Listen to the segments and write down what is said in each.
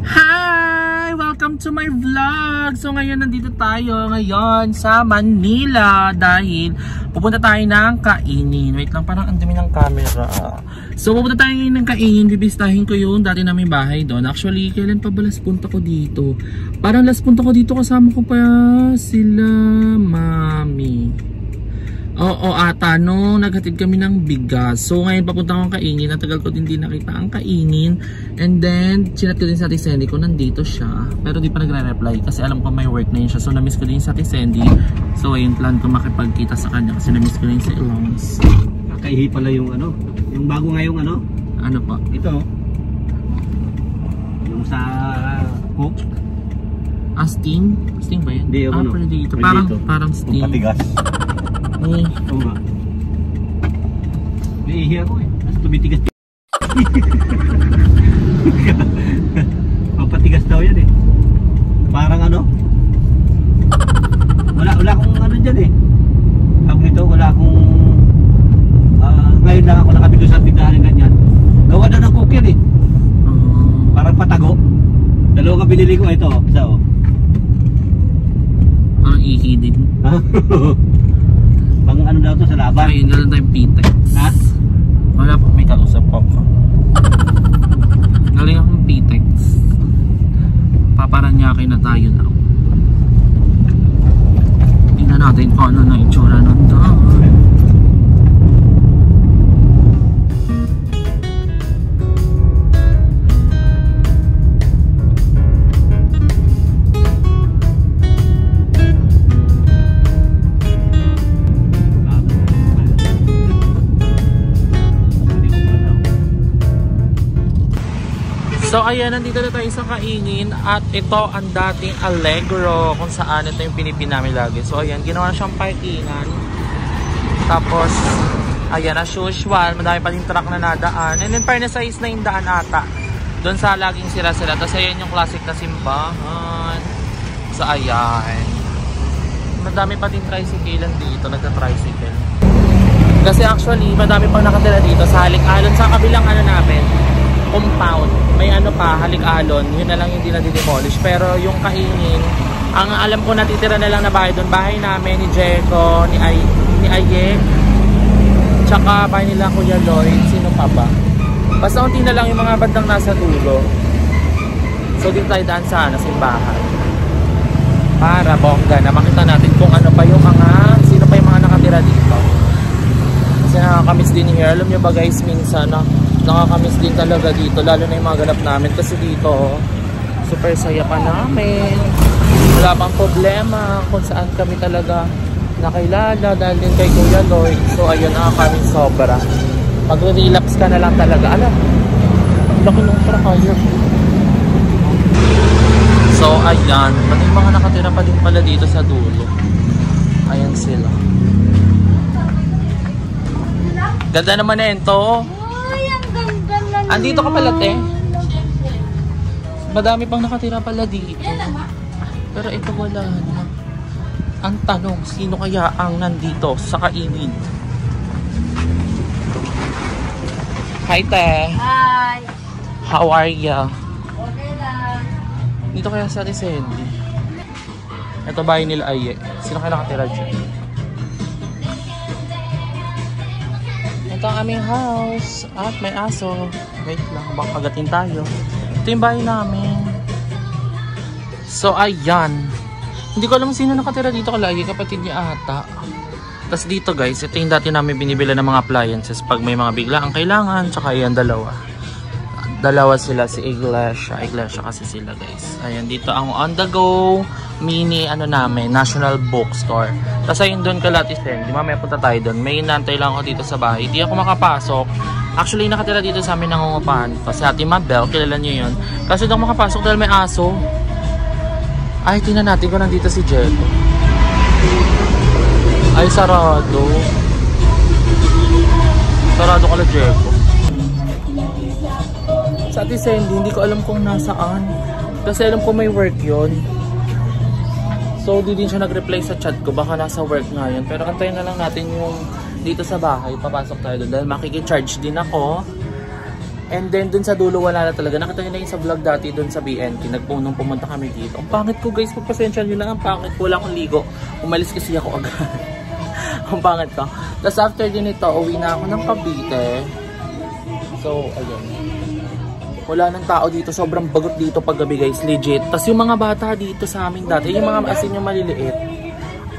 Hi! Welcome to my vlog! So ngayon nandito tayo ngayon sa Manila dahil pupunta tayo ng kainin. Wait lang, parang ang dumi ng camera. So pupunta tayo ngayon ng kainin. Bibistahin ko yung dati namin bahay doon. Actually, kailan pa ba last punta ko dito? Parang last punta ko dito kasama ko pa sila mami. Oo ata, no, naghatid kami ng bigas. So ngayon papunta akong kainin. Natagal ko din din nakita ang kainin. And then, chinat ko din sa Sandy ko, nandito siya. Pero di pa nagre-reply kasi alam ko may work na yun siya. So namiss ko din sa Ate Sandy. So ayun, plan ko makipagkita sa kanya kasi namiss ko din sa Ilongs. Nakaihi pala yung ano, yung bago ngayong ano, Ano pa? ito. Yung sa hook. Ah, Sting? Sting ba yun? Hindi, ah, ano. Predator. Parang, parang Sting. Patigas. Eh, Oo nga. Naiihi ako eh. Tapos tumitigas. Papatigas daw yan eh. Parang ano? Wala, wala akong ano dyan eh. Tawag nito, wala akong ah, ngayon lang ako nakabito sa tindahan ng ganyan. Gawa na ng cooker eh. Parang patago. Dalawa ka binili ko ito. Isa oh. parang ihi din. Ha? Pang ano daw to sa laban? Ayun, gano'n tayong Pitex. Ha? Wala po, may kausap po ako. Galing akong Pitex. Paparanyakin na tayo na. Tingnan natin kung ano na itsura So ayan, nandito na tayo sa kainin at ito ang dating Allegro kung saan ito yung pinipin namin lagi. So ayan, ginawa na siyang parkingan. Tapos, ayan, as usual, madami pa din truck na nadaan. And then, fairness size na yung daan ata. Doon sa laging sila-sila. Tapos ayan yung classic na simbahan. So ayan. Madami pa din tricycle dito, nagka-tricycle. Kasi actually, madami pang nakatira dito sa halik-alon sa kabilang ano namin, compound. May ano pa, halik-alon. Yun na lang hindi na-demolish. Pero yung kainin, ang alam ko natitira na lang na bahay doon. Bahay namin ni Jeko, ni, Ay, ni Aye, tsaka bahay nila Kuya Lloyd. Sino pa ba? Basta unti na lang yung mga bandang nasa dulo. So dito tayo daan sa ano, simbahan. Para bongga na makita natin kung ano pa yung mga, sino pa yung mga nakatira dito. Kasi nakakamiss din here. Alam nyo ba guys, minsan na nakakamiss din talaga dito. Lalo na yung mga ganap namin. Kasi dito, oh, super saya pa namin. Wala pang problema kung saan kami talaga nakilala dahil din kay Kuya Lloyd. So ayun, nakakamiss sobra. Magre-relapse ka na lang talaga. Alam, laki nung trakayo. So ayan, pati mga nakatira pa din pala dito sa dulo. Ayan sila. Ganda naman na ang ganda na Andito ka pala, te. Madami pang nakatira pala dito. Pero ito wala na. Ang tanong, sino kaya ang nandito sa kainin? Hi, te. Hi. How are ya? Okay lang. Dito kaya sa Sandy. Ito bahay nila Aye. Sino kaya nakatira dyan? Ito ang aming house. At may aso. Wait lang, baka kagatin tayo. Ito yung bahay namin. So, ayan. Hindi ko alam sino nakatira dito kalagi. Kapatid niya ata. Tapos dito guys, ito yung dati namin binibila ng mga appliances pag may mga bigla ang kailangan. Tsaka yan, dalawa dalawa sila si Iglesia Iglesia kasi sila guys ayan dito ang on the go mini ano namin national bookstore tapos ayun doon kalati sen di mamaya punta tayo doon may inantay lang ako dito sa bahay. Di ako makapasok. Actually nakatira dito sa amin nangungupahan pa si Ate Mabel kilala niyo yun. Kasi doon makapasok dahil may aso. Ay tingnan natin kung nandito si Jello ay sarado. Sarado kala Jello sa Ate Sandy, hindi ko alam kung nasaan. Kasi alam ko may work yon. So, di din siya nag-reply sa chat ko. Baka nasa work nga. Pero antayin na lang natin yung dito sa bahay. Papasok tayo doon. Dahil makikicharge din ako. And then dun sa dulo wala na talaga. Nakita nyo na yung sa vlog dati dun sa BNT. Nagpunong pumunta kami dito. Ang pangit ko guys, pagpasensya nyo na. Ang pangit ko. Wala akong ligo. Umalis kasi ako agad. ang pangit ko. Tapos after din ito, uwi na ako ng Cavite. So, ayun. Wala nang tao dito. Sobrang bagot dito paggabi guys. Legit. Tapos yung mga bata dito sa amin dati. Yung mga asin yung maliliit.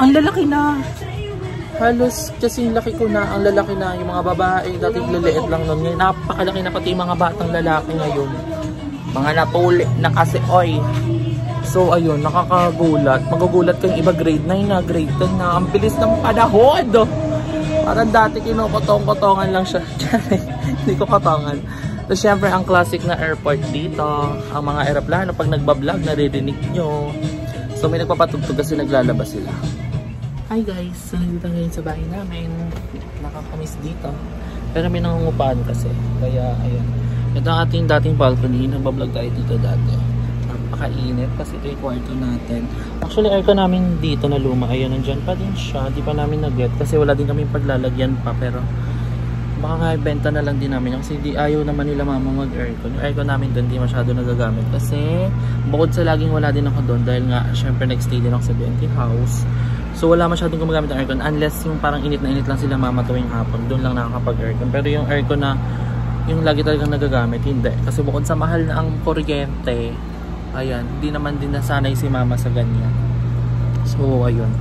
Ang lalaki na. Halos kasi laki ko na, ang lalaki na, yung mga babae, dating liliit lang nun. Ngayon, napakalaki na pati yung mga batang lalaki ngayon. Mga natuli na kasi, oy. So, ayun, nakakagulat. Magugulat kang iba grade 9 na, grade 10 na. Ang bilis ng panahon. Parang dati kinukotong-kotongan lang siya. Hindi ko kotongan. So, syempre, ang classic na airport dito. Ang mga aeroplano, pag nagbablog, naririnig nyo. So, may nagpapatugtog kasi naglalabas sila. Hi guys, so nandito ngayon sa bahay namin. Nakakamiss dito. Pero may nangungupahan kasi. Kaya ayun. Ito ang ating dating balcony. Nagbablog tayo dito dati. Napakainit kasi ito yung kwarto natin. Actually, aircon namin dito na luma. Ayun, nandyan pa din siya. Di pa namin nag-get kasi wala din kami paglalagyan pa. Pero baka nga ibenta na lang din namin kasi di ayaw naman nila mama mag-aircon. Yung aircon namin doon di masyado nagagamit kasi bukod sa laging wala din ako doon dahil nga syempre nag-stay din ako sa BNT house. So wala masyadong gumagamit ng aircon unless yung parang init na init lang sila mama tuwing hapon. Doon lang nakakapag-aircon. Pero yung aircon na yung lagi talagang nagagamit, hindi. Kasi bukod sa mahal na ang kuryente, ayan, hindi naman din nasanay si mama sa ganyan. So ayun.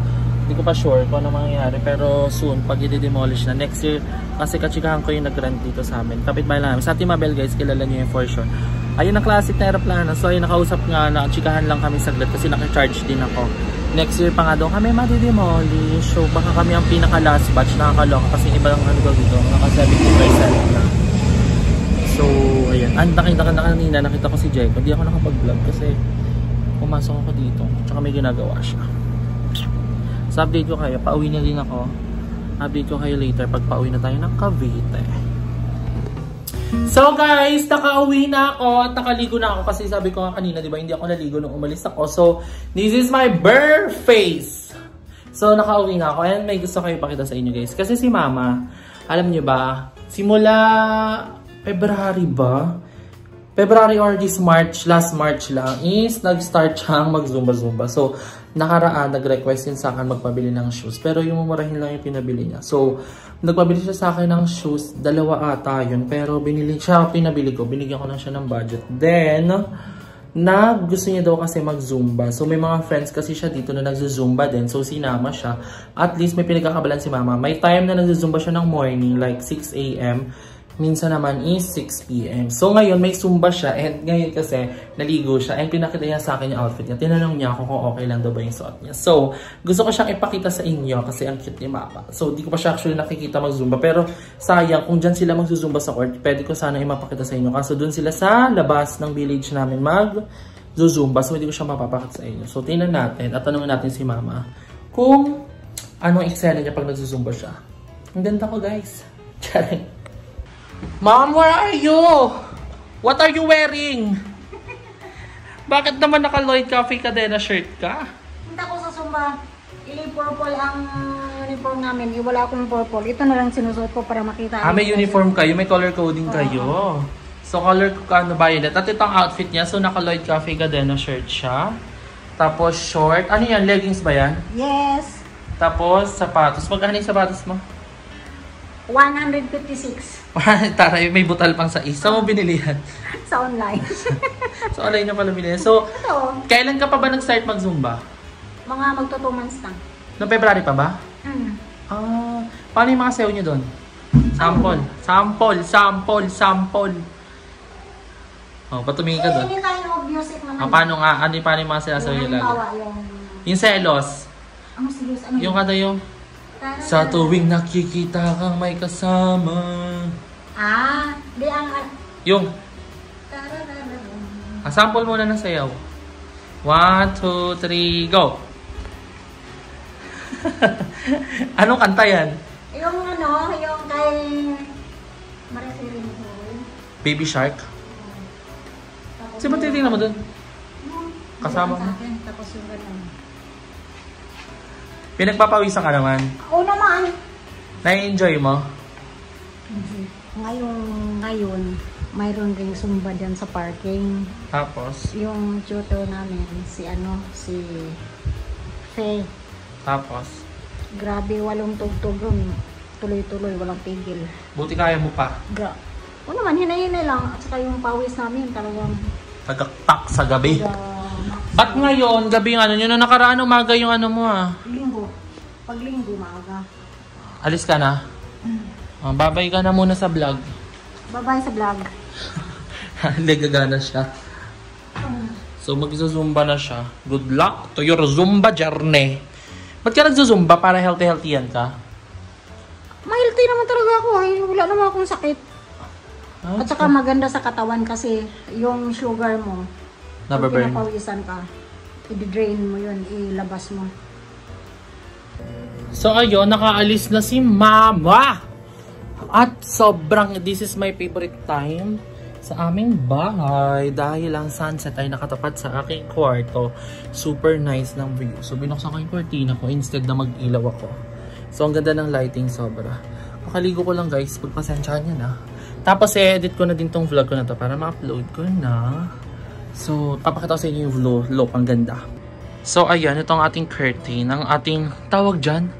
Hindi ko pa sure kung ano mangyayari pero soon pag i-demolish na next year kasi katsikahan ko yung nag-rent dito sa amin. Kapit bahay namin. Sa Timabel guys, kilala niyo yung for sure. Ayun ang classic na aeroplano. So ayun nakausap nga na chikahan lang kami saglit kasi naka-charge din ako. Next year pa nga daw kami madi-demolish. So baka kami ang pinaka last batch nakakaloka kasi iba lang ano daw dito. Naka 70% na. So ayun. Ang nakita ka na kanina nakita ko si Jake. Hindi ako nakapag-vlog kasi pumasok ako dito. Tsaka may ginagawa siya. So update ko kayo. Pauwi na din ako. Update ko kayo later pag pauwi na tayo ng Cavite. So guys, nakauwi na ako at nakaligo na ako kasi sabi ko nga kanina, di ba, hindi ako naligo nung umalis ako. So, this is my bare face. So, nakauwi na ako and may gusto kayo pakita sa inyo guys. Kasi si mama, alam niyo ba, simula February ba? February or this March, last March lang, is nag-start siyang mag-zumba-zumba. So, nakaraan, nag-request yun sa akin magpabili ng shoes. Pero yung mumurahin lang yung pinabili niya. So, nagpabili siya sa akin ng shoes. Dalawa ata yun. Pero binili siya, pinabili ko. Binigyan ko na siya ng budget. Then, na gusto niya daw kasi mag-zumba. So, may mga friends kasi siya dito na nag-zumba din. So, sinama siya. At least may pinagkakabalan si mama. May time na nag-zumba siya ng morning, like 6 a.m. Minsan naman is 6 p.m. So ngayon may zumba siya and ngayon kasi naligo siya and pinakita niya sa akin yung outfit niya. Tinanong niya ako kung okay lang daw ba yung suot niya. So gusto ko siyang ipakita sa inyo kasi ang cute ni Mama. So di ko pa siya actually nakikita mag-zumba pero sayang kung dyan sila mag-zumba sa court, pwede ko sana ipapakita sa inyo. Kaso dun sila sa labas ng village namin mag so hindi ko siya mapapakita sa inyo. So tingnan natin at tanungin natin si Mama kung anong eksena niya pag nagzuzumba siya. Ang ganda ko guys. Charing. Mom, where are you? What are you wearing? Bakit naman naka Lloyd Coffee Cadena shirt ka? Punta ko sa Sumba. Ili purple ang uniform namin. Wala akong purple. Ito na lang sinusuot ko para makita. Ah, may uniform kayo, may color coding kayo. So, color ko ano violet. At ito ang outfit niya. So, naka Lloyd Coffee Cadena shirt siya. Tapos, short. Ano yan? Leggings ba yan? Yes. Tapos, sapatos. Magkano yung sapatos mo? 156 Taray, may butal pang sa isa. Saan mo binili yan? sa online. So, online na pala binili. So, Ito, kailan ka pa ba nag-start mag-zumba? mga magto 2 months lang. Noong February pa ba? Mm. Ah, paano yung mga sayo nyo doon? Sample. Sample, sample, sample. Oh, patumingin ka doon. Eh, any kind of music naman. Ah, paano nga? Ano yung paano yung mga sinasabi nyo lalo? Halimbawa, yung... Yung selos. Ano serious? Ano Yung kada yung sa tuwing nakikita kang may kasama. Ah, di ang... Yung, ah, sample muna ng sayaw. One, two, three, go! Anong kanta yan? Yung ano, yung kay... Maricel Baby Shark? Kasi ba't titignan mo dun? Kasama mo? Tapos yung ganun. Pinagpapawisan ka naman. Oo naman. Na-enjoy mo? Ngayon, ngayon, mayroon ring sumba dyan sa parking. Tapos, Yung tutor namin, si ano, si Faye. tapos, Grabe, walong tugtog ron. Tuloy-tuloy, walang pigil. buti kaya mo pa. Gra o naman, hinay-hinay lang. At saka yung pawis namin, talagang Tagaktak sa gabi. uh, At ngayon, gabi yung ano, yun na nakaraan umaga yung ano mo ah. linggo. Pag linggo, maaga. Alis ka na. Ah, babay ka na muna sa vlog. Bye-bye sa vlog. Hindi gagana siya. So magzuzumba na siya. Good luck to your Zumba journey. Ba't ka nagzuzumba para healthy-healthy yan ka? Mahilty naman talaga ako. Ay, wala naman akong sakit. Ah, At saka maganda sa katawan kasi yung sugar mo, pag Nababurn. pinapawisan ka, i-drain mo yun, ilabas mo. So ayun, nakaalis na si Mama. At sobrang, this is my favorite time sa aming bahay dahil ang sunset ay nakatapat sa aking kwarto. Super nice ng view. So binuksan ko yung cortina ko instead na mag-ilaw ako. So ang ganda ng lighting sobra. Kakaligo ko lang guys, pagpasensyahan nyo na. Tapos i-edit ko na din tong vlog ko na to para ma-upload ko na. So, papakita ko sa inyo yung vlog, look, ang ganda. So, ayan, ito ang ating curtain. Ang ating, tawag dyan,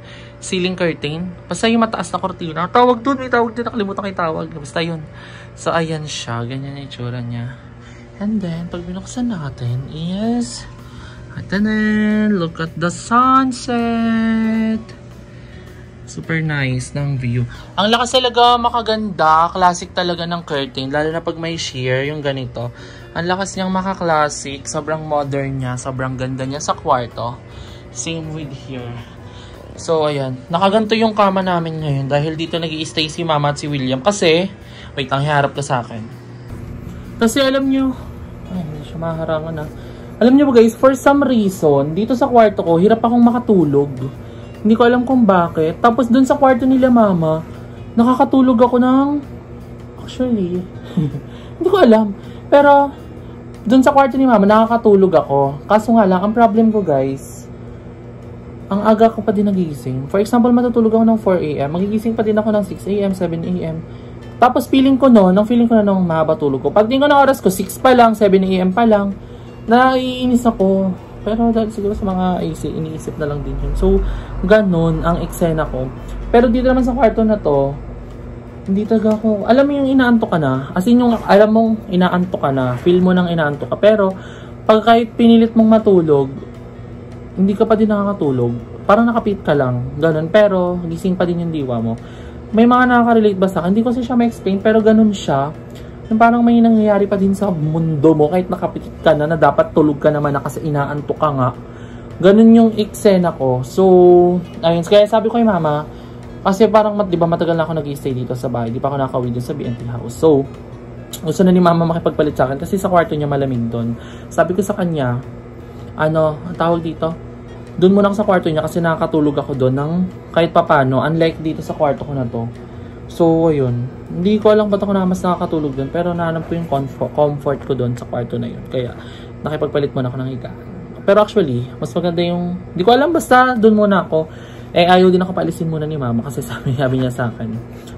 ceiling curtain. Basta yung mataas na cortina. Tawag dun, may tawag dun, nakalimutan yung tawag. Basta yun. So, ayan siya. Ganyan yung itsura niya. And then, pag binuksan natin is, atanan, look at the sunset. Super nice ng view. Ang lakas talaga makaganda. Classic talaga ng curtain. Lalo na pag may sheer, yung ganito. Ang lakas niyang maka-classic. Sobrang modern niya. Sobrang ganda niya sa kwarto. Same with here. So, ayan. Nakaganto yung kama namin ngayon. Dahil dito nag stay si Mama at si William. Kasi, wait lang, hiharap ka sa akin. Kasi alam niyo, ay, hindi siya maharangan na. Alam niyo ba guys, for some reason, dito sa kwarto ko, hirap akong makatulog. Hindi ko alam kung bakit. Tapos dun sa kwarto nila mama, nakakatulog ako ng... Actually, hindi ko alam. Pero, dun sa kwarto ni mama, nakakatulog ako. Kaso nga lang, ang problem ko guys, ang aga ko pa din nagigising. For example, matutulog ako ng 4 a.m. Magigising pa din ako ng 6 a.m., 7 a.m. Tapos feeling ko no, nung feeling ko na nung mahaba tulog ko. Pagtingin ko ng oras ko, 6 pa lang, 7 a.m. pa lang, naiinis ako. Pero dahil siguro sa mga isip, iniisip na lang din yun. So, ganun ang eksena ko. Pero dito naman sa kwarto na to, hindi talaga ako, alam mo yung inaantok ka na. As in yung, alam mong inaantok ka na. Feel mo nang inaantok ka. Pero, pag kahit pinilit mong matulog, hindi ka pa din nakakatulog. Parang nakapit ka lang. Ganun. Pero, gising pa din yung diwa mo. May mga nakaka-relate ba sa akin? Hindi ko siya ma-explain, pero ganun siya. Yung parang may nangyayari pa din sa mundo mo kahit nakapit ka na na dapat tulog ka naman na kasi inaantok ka nga. Ganun yung eksena ko. So, ayun. Kaya sabi ko kay mama, kasi parang, di ba matagal na ako nag-stay dito sa bahay. Di pa ako nakawin dun sa BNT house. So, gusto na ni mama makipagpalit sa akin kasi sa kwarto niya malamig doon. Sabi ko sa kanya, ano, tawag dito? Doon muna ako sa kwarto niya kasi nakakatulog ako doon ng kahit papano. Unlike dito sa kwarto ko na to. So, ayun. Hindi ko alam ba't ako na mas nakakatulog doon. Pero nahanap ko yung comfort, ko doon sa kwarto na yun. Kaya, nakipagpalit muna ako ng higaan. Pero actually, mas maganda yung... Hindi ko alam, basta doon muna ako. Eh, ayaw din ako paalisin muna ni mama kasi sabi, sabi niya sa akin.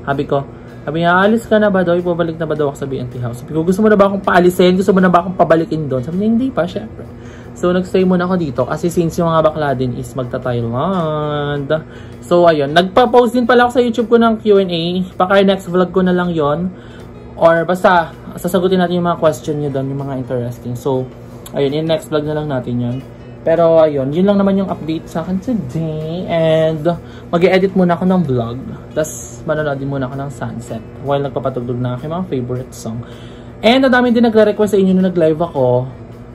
Sabi ko, sabi niya, alis ka na ba daw? Ipabalik na ba daw ako sa BNT house? Sabi ko, gusto mo na ba akong paalisin? Gusto mo na ba akong pabalikin doon? Sabi niya, hindi pa, syempre. So, nagstay muna ako dito kasi since yung mga bakla din is magta-Thailand. So, ayun. Nagpa-post din pala ako sa YouTube ko ng Q&A. Baka next vlog ko na lang yon Or basta, sasagutin natin yung mga question nyo doon, yung mga interesting. So, ayun. In next vlog na lang natin yon Pero, ayun. Yun lang naman yung update sa akin today. And, mag edit muna ako ng vlog. Tapos, manonood din muna ako ng sunset. While nagpapatugtog na aking mga favorite song. And, ang dami din nagre-request sa inyo na nag-live ako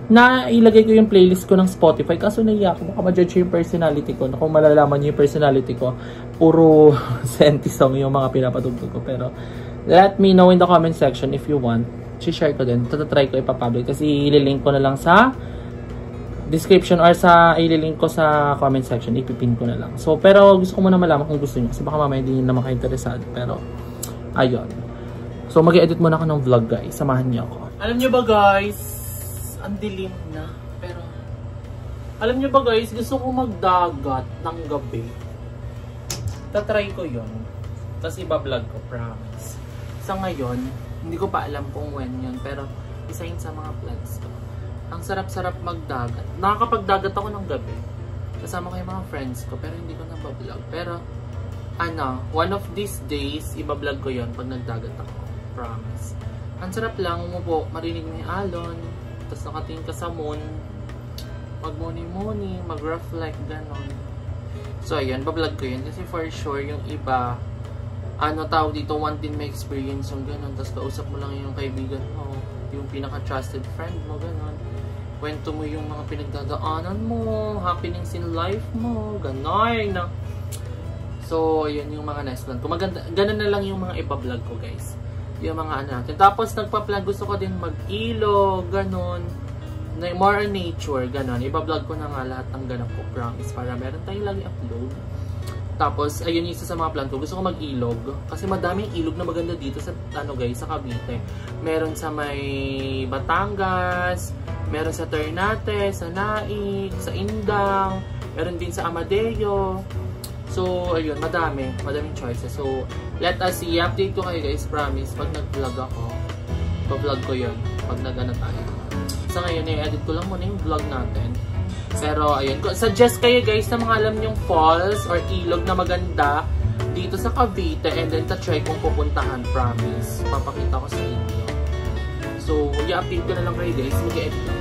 na ilagay ko yung playlist ko ng Spotify kaso naiyak ko baka ma-judge yung personality ko. Na kung malalaman niyo yung personality ko puro senti song yung mga pinapatugtog ko. Pero let me know in the comment section if you want. Share ko din. Tatatry ko ipapublic kasi ililink ko na lang sa description or sa ililink ko sa comment section. Ipipin ko na lang. So pero gusto ko muna malaman kung gusto niyo. Kasi baka mamaya hindi naman kayo interesado pero ayun. So mag-edit muna ako ng vlog guys. Samahan niyo ako. Alam niyo ba guys ang dilim na. Pero, alam nyo ba guys, gusto ko magdagat ng gabi. Tatry ko yon Tapos iba-vlog ko, promise. Sa ngayon, Hindi ko pa alam kung when yun, pero isa yun sa mga plans ko. Ang sarap-sarap magdagat. Nakakapagdagat ako ng gabi. Kasama ko yung mga friends ko, pero hindi ko nabablog. Pero, ano, one of these days, ibablog ko yon pag nagdagat ako. Promise. Ang sarap lang, umupo, marinig mo yung alon, tapos nakatingin ka sa moon, mag-muni-muni, mag-reflect, ganon. So, ayun, bablog ko yun. Kasi for sure, yung iba, ano tawag dito, one din may experience yung ganon. Tapos kausap mo lang yung kaibigan mo, yung pinaka-trusted friend mo, ganon. Kwento mo yung mga pinagdadaanan mo, happenings in life mo, ganon. So, ayun yung mga next plan ko. Maganda, ganun na lang yung mga iba-vlog ko, guys. Yung mga ano natin. Tapos, nagpa-plan, gusto ko din mag-ilo, ganon na more nature, ganon. Iba-vlog ko na nga lahat ng ganap ko, promise, para meron tayong lagi upload. Tapos, ayun yung isa sa mga plan ko. Gusto ko mag-ilog. Kasi madaming ilog na maganda dito sa, ano guys, sa Cavite. Meron sa may Batangas, meron sa Ternate, sa Naik, sa Indang, meron din sa Amadeo. So, ayun, madami. Madaming choices. So, let us see. Update ko kayo guys, promise. Pag nag-vlog ako, pa-vlog ko yun. Pag nag-ano tayo. Sa ngayon, i-edit ko lang muna yung vlog natin. Pero, ayun. Suggest kayo guys na mga alam yung falls or ilog na maganda dito sa Cavite and then ta-try kong pupuntahan, promise. Papakita ko sa inyo. So, i-update ko na lang kayo guys. Mag-edit lang